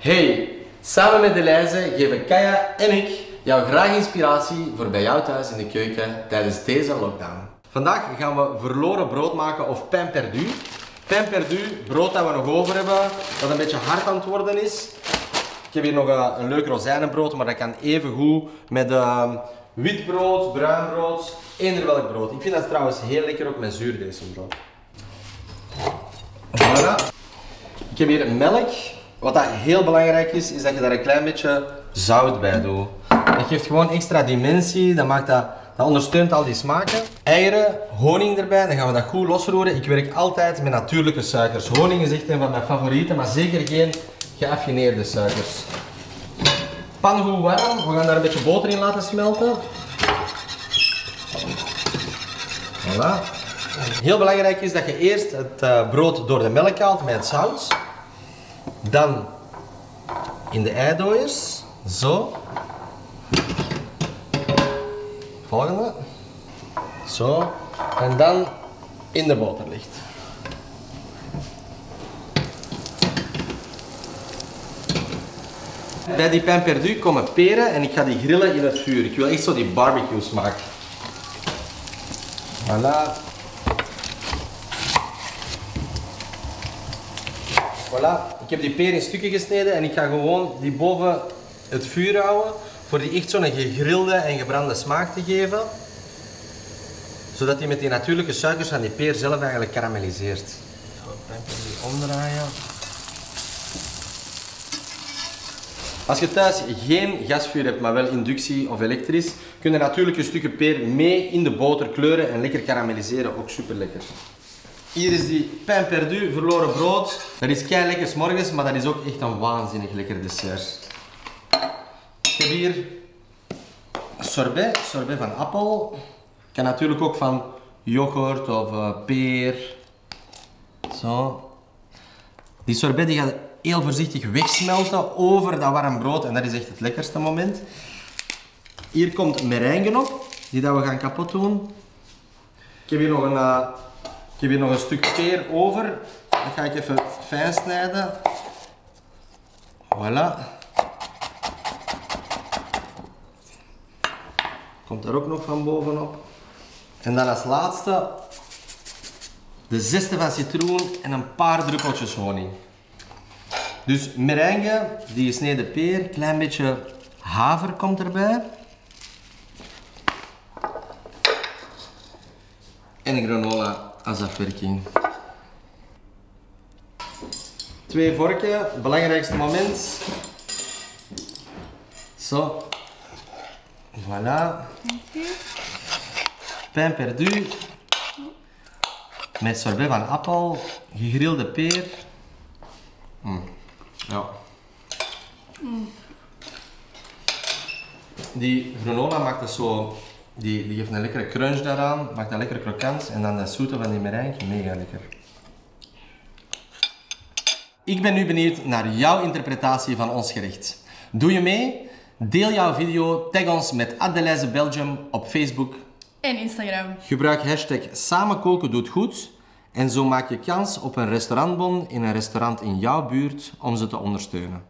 Hey, samen met Delijze geven Kaya en ik jou graag inspiratie voor bij jou thuis in de keuken tijdens deze lockdown. Vandaag gaan we verloren brood maken of pain perdu. Pain perdu, brood dat we nog over hebben, dat een beetje hard aan het worden is. Ik heb hier nog een, een leuk rozijnenbrood, maar dat kan even goed met uh, wit brood, bruin brood, eender welk brood. Ik vind dat trouwens heel lekker ook met zuurdesembrood. Voilà. Ik heb hier melk. Wat dat heel belangrijk is, is dat je daar een klein beetje zout bij doet. Dat geeft gewoon extra dimensie, dat, maakt dat, dat ondersteunt al die smaken. Eieren, honing erbij, dan gaan we dat goed losroeren. Ik werk altijd met natuurlijke suikers. Honing is echt een van mijn favorieten, maar zeker geen geaffineerde suikers. Pan goed warm, we gaan daar een beetje boter in laten smelten. Voilà. Heel belangrijk is dat je eerst het uh, brood door de melk haalt met het zout. Dan in de eidooiers. Zo. Volgende. Zo. En dan in de boter ligt. Bij die pain perdu komen peren en ik ga die grillen in het vuur. Ik wil echt zo die barbecue smaak. Voilà. Voilà, ik heb die peer in stukken gesneden en ik ga gewoon die boven het vuur houden voor die echt zo'n gegrilde en gebrande smaak te geven. Zodat die met die natuurlijke suikers van die peer zelf eigenlijk karamelliseert. Die omdraaien. Als je thuis geen gasvuur hebt, maar wel inductie of elektrisch, kun je natuurlijk een stukje peer mee in de boter kleuren en lekker karamelliseren. Ook super lekker. Hier is die pain perdu, verloren brood. Dat is kei lekker morgens, maar dat is ook echt een waanzinnig lekker dessert. Ik heb hier sorbet, sorbet van appel. Kan natuurlijk ook van yoghurt of uh, peer. Zo. Die sorbet die gaat heel voorzichtig wegsmelten over dat warm brood en dat is echt het lekkerste moment. Hier komt meringue op, die dat we gaan kapot doen. Ik heb hier nog een uh, ik heb hier nog een stuk peer over. Dat ga ik even fijn snijden. Voilà. Komt er ook nog van bovenop. En dan als laatste de zeste van citroen en een paar druppeltjes honing. Dus meringue, die gesneden peer, klein beetje haver komt erbij. En granola als afwerking. Twee vorken, belangrijkste moment. Zo. Voilà. Pain perdu. Met sorbet van appel, gegrilde peer. Mm. Ja. Mm. Die granola maakt het zo die, die geeft een lekkere crunch daaraan, maakt dat lekker krokant en dan dat zoete van die meringue, mega lekker. Ik ben nu benieuwd naar jouw interpretatie van ons gerecht. Doe je mee? Deel jouw video, tag ons met Adelaise Belgium op Facebook en Instagram. Gebruik hashtag samenkoken doet goed en zo maak je kans op een restaurantbon in een restaurant in jouw buurt om ze te ondersteunen.